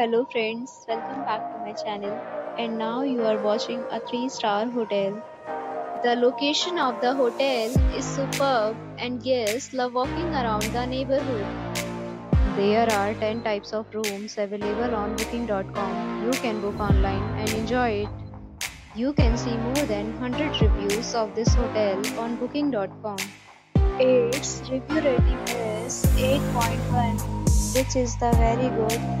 Hello friends, welcome back to my channel. And now you are watching a 3-star hotel. The location of the hotel is superb and guests love walking around the neighborhood. There are 10 types of rooms available on booking.com. You can book online and enjoy it. You can see more than 100 reviews of this hotel on booking.com. Its review rating is 8.1 which is the very good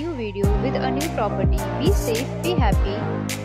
video with a new property. Be safe, be happy.